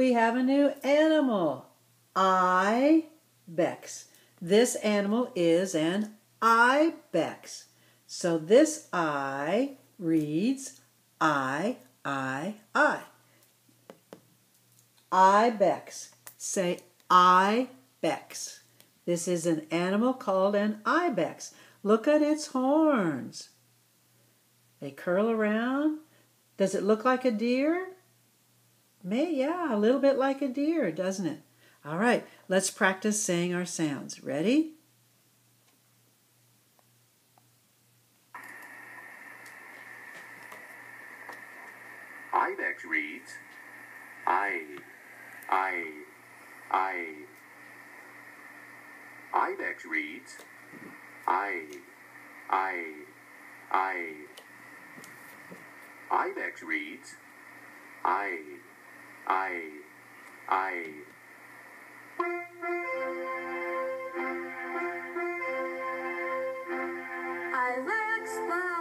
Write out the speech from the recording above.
we have a new animal. Ibex. This animal is an ibex. So this I reads I, I, I. Ibex. Say ibex. This is an animal called an ibex. Look at its horns. They curl around. Does it look like a deer? May, yeah, a little bit like a deer, doesn't it? All right, let's practice saying our sounds. Ready? Ibex reads I, I, I. Ibex reads I, I, I. Ibex reads I, I, I. I like.